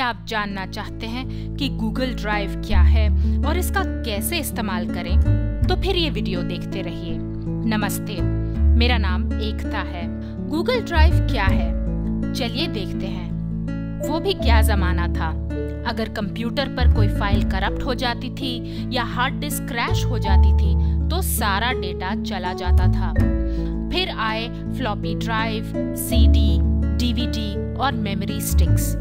क्या आप जानना चाहते हैं कि गूगल ड्राइव क्या है और इसका कैसे इस्तेमाल करें? तो फिर ये वीडियो देखते रहिए। नमस्ते, मेरा नाम एकता है। गूगल ड्राइव क्या है? चलिए देखते हैं। वो भी क्या जमाना था। अगर कंप्यूटर पर कोई फ़ाइल करप्ट हो जाती थी या हार्ड डिस्क क्रैश हो जाती थी तो सारा डेटा चला जाता था। फिर आए फ्लॉपी ड्राइव सीडी डीवीडी और मेमोरी स्टिक्स।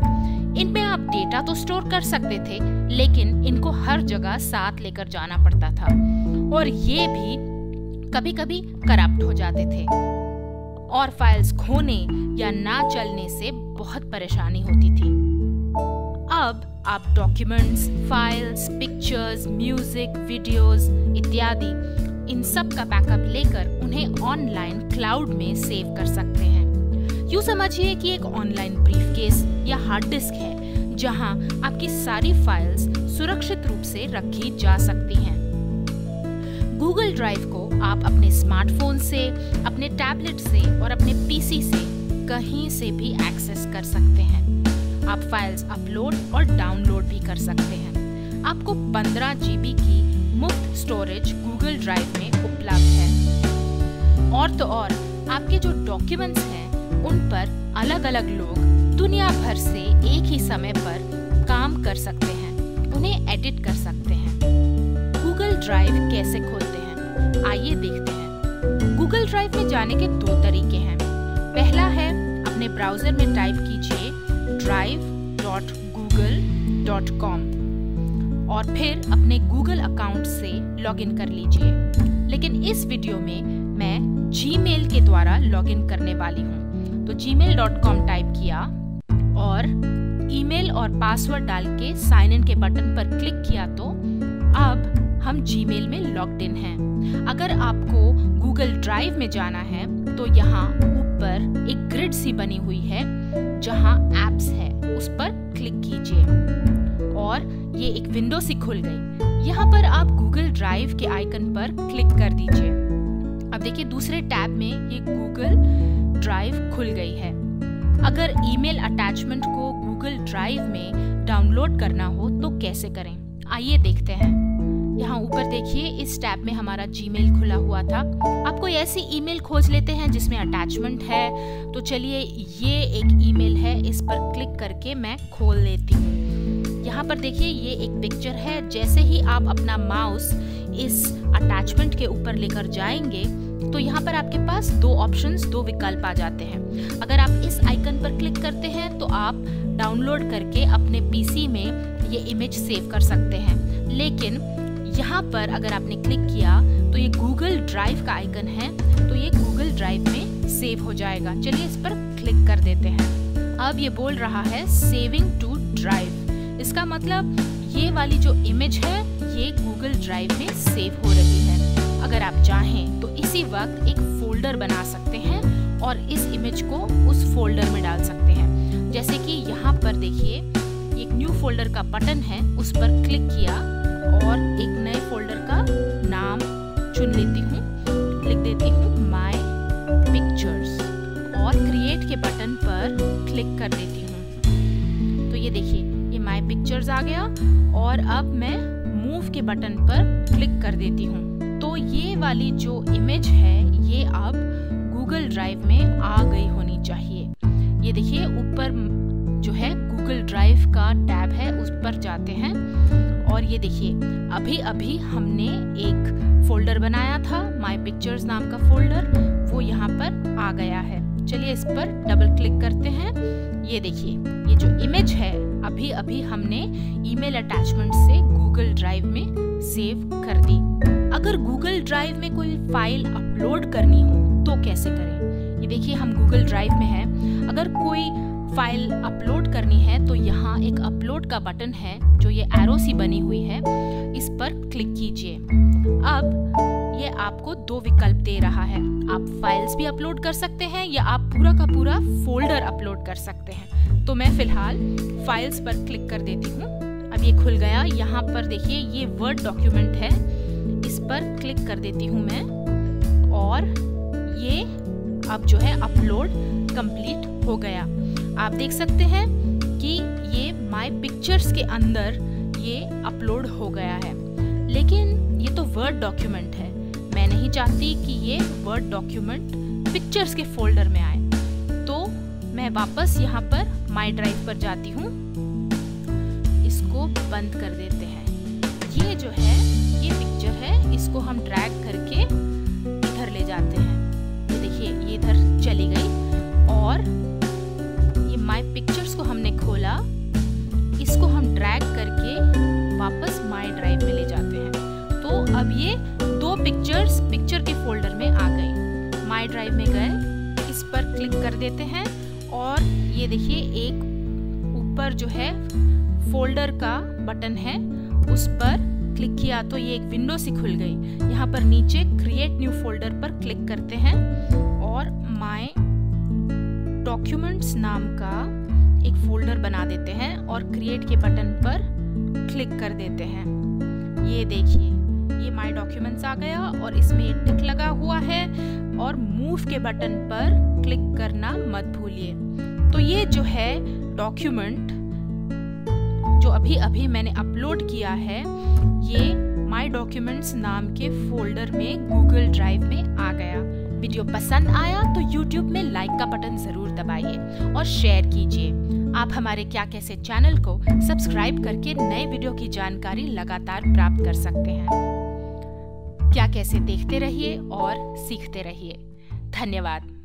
इनमें आप डेटा तो स्टोर कर सकते थे, लेकिन इनको हर जगह साथ लेकर जाना पड़ता था। और ये भी कभी कभी करप्ट हो जाते थे। और फाइल्स खोने या ना चलने से बहुत परेशानी होती थी। अब आप documents, files, pictures, music, videos इत्यादि, इन सब का बैकअप लेकर उन्हें ऑनलाइन क्लाउड में सेव कर सकते हैं। यूँ समझिए कि एक ऑनलाइन ब्रीफकेस या हार्ड डिस्क है। जहाँ आपकी सारी फाइल्स सुरक्षित रूप से रखी जा सकती हैं। गूगल ड्राइव को आप अपने स्मार्टफ़ोन से, अपने टैबलेट से और अपने पीसी से कहीं से भी एक्सेस कर सकते हैं। आप फाइल्स अपलोड और डाउनलोड भी कर सकते हैं। आपको 15 जीबी की मुफ़्त स्टोरेज गूगल ड्राइव में उपलब्ध है। और तो और, आपके जो डॉक्यूमेंट्स हैं, उन पर अलग अलग लोग दुनिया भर से एक ही समय पर काम कर सकते हैं, उन्हें एडिट कर सकते हैं। गूगल ड्राइव कैसे खोलते हैं? आइए देखते हैं। गूगल ड्राइव में जाने के दो तरीके हैं। पहला है, अपने ब्राउज़र में टाइप कीजिए drive dot Google dot com और फिर अपने गूगल अकाउंट से लॉगिन कर लीजिए। लेकिन इस वीडियो में मैं जीमेल के द्वारा लॉगिन करने वाली हूँ। तो gmail.com टाइप किया। और ईमेल और पासवर्ड डाल के साइन इन के बटन पर क्लिक किया तो अब हम जीमेल में लॉग्ड इन हैं। अगर आपको गूगल ड्राइव में जाना है तो यहाँ ऊपर एक ग्रिड सी बनी हुई है, जहाँ एप्स है, उस पर क्लिक कीजिए। और ये एक विंडो सी खुल गई। यहाँ पर आप गूगल ड्राइव के आइकन पर क्लिक कर दीजिए। अब देखिए, दूसरे टैब में ये गूगल ड्राइव खुल गई है। अगर ईमेल अटैचमेंट को गूगल ड्राइव में डाउनलोड करना हो तो कैसे करें? आइए देखते हैं। यहाँ ऊपर देखिए, इस टैब में हमारा जीमेल खुला हुआ था। आप कोई ऐसी ईमेल खोज लेते हैं जिसमें अटैचमेंट है? तो चलिए, ये एक ईमेल है, इस पर क्लिक करके मैं खोल लेती हूँ। यहाँ पर देखिए, ये एक पिक्चर है। जैसे ही आप अपना माउस इस अटैचमेंट के ऊपर लेकर जाएँगे तो यहाँ पर आपके पास दो ऑप्शंस दो विकल्प आ जाते हैं। अगर आप इस आइकन पर क्लिक करते हैं तो आप डाउनलोड करके अपने पीसी में ये इमेज सेव कर सकते हैं। लेकिन यहाँ पर अगर आपने क्लिक किया तो ये गूगल ड्राइव का आइकन है तो ये गूगल ड्राइव में सेव हो जाएगा। चलिए इस पर क्लिक कर देते हैं। अब ये बोल रहा है सेविंग टू ड्राइव इसका मतलब ये वाली जो इमेज है, ये गूगल ड्राइव में सेव हो रही है। अगर आप चाहें तो इसी वक्त एक फोल्डर बना सकते हैं और इस इमेज को उस फोल्डर में डाल सकते हैं। जैसे कि यहाँ पर देखिए, एक न्यू फोल्डर का बटन है, उस पर क्लिक किया और एक नए फोल्डर का नाम चुन लेती हूँ। लिख देती हूँ माय पिक्चर्स और क्रिएट के बटन पर क्लिक कर देती हूँ। तो ये देखिए, ये माय पिक्चर्स आ गया और अब मैं मूव के बटन पर क्लिक कर देती हूँ। ये वाली जो इमेज है, ये अब गूगल ड्राइव में आ गई होनी चाहिए। ये देखिए, ऊपर जो है गूगल ड्राइव का टैब है, उस पर जाते हैं। और ये देखिए अभी अभी हमने एक फोल्डर बनाया था माय पिक्चर्स नाम का फोल्डर, वो यहाँ पर आ गया है। चलिए इस पर डबल क्लिक करते हैं। ये देखिए, ये जो इमेज है अभी अभी हमने ईमेल अटैचमेंट से गूगल ड्राइव में सेव कर दी। अगर गूगल ड्राइव में कोई फ़ाइल अपलोड करनी हो तो कैसे करें? ये देखिए, हम गूगल ड्राइव में हैं। अगर कोई फ़ाइल अपलोड करनी है तो यहाँ एक अपलोड का बटन है, जो ये एरो सी बनी हुई है। इस पर क्लिक कीजिए। अब ये आपको दो विकल्प दे रहा है। आप फाइल्स भी अपलोड कर सकते हैं, या आप पूरा का पूरा फोल्डर अपलोड कर सकते हैं। तो मैं फ़िलहाल फाइल्स पर क्लिक कर देती हूँ। अब ये खुल गया। यहाँ पर देखिए, ये वर्ड डॉक्यूमेंट है। इस पर क्लिक कर देती हूँ मैं। और ये अब जो है अपलोड कंप्लीट हो गया। आप देख सकते हैं कि ये माय पिक्चर्स के अंदर ये अपलोड हो गया है। लेकिन ये तो वर्ड डॉक्यूमेंट है। मैं नहीं चाहती कि ये वर्ड डॉक्यूमेंट पिक्चर्स के फोल्डर में आए। तो मैं वापस यहाँ पर माई ड्राइव पर जाती हूँ। इसको बंद कर देते हैं। ये जो है, ये पिक्चर है, इसको हम ड्रैग करके इधर ले जाते हैं। ये देखिए, ये इधर चली गई और ये माय पिक्चर्स को हमने खोला। इसको हम ड्रैग करके वापस माय ड्राइव में ले जाते हैं। तो अब ये दो पिक्चर्स पिक्चर के फोल्डर में आ गई। माय ड्राइव में गए, इस पर क्लिक कर देते हैं और ये देखिए, एक ऊपर जो है फोल्डर का बटन है। उस पर क्लिक किया तो ये एक विंडो सी खुल गई। यहाँ पर नीचे क्रिएट न्यू फोल्डर पर क्लिक करते हैं और माय डॉक्यूमेंट्स नाम का एक फोल्डर बना देते हैं और क्रिएट के बटन पर क्लिक कर देते हैं। ये देखिए, ये माय डॉक्यूमेंट्स आ गया और इसमें ये टिक लगा हुआ है और मूव के बटन पर क्लिक करना मत भूलिए। तो ये जो है डॉक्यूमेंट जो अभी अभी मैंने अपलोड किया है, ये माय डॉक्यूमेंट्स नाम के फोल्डर में गूगल ड्राइव में आ गया। वीडियो पसंद आया तो YouTube में लाइक का बटन ज़रूर दबाइए और शेयर कीजिए। आप हमारे क्या कैसे चैनल को सब्सक्राइब करके नए वीडियो की जानकारी लगातार प्राप्त कर सकते हैं। क्या कैसे देखते रहिए और सीखते रहिए। धन्यवाद।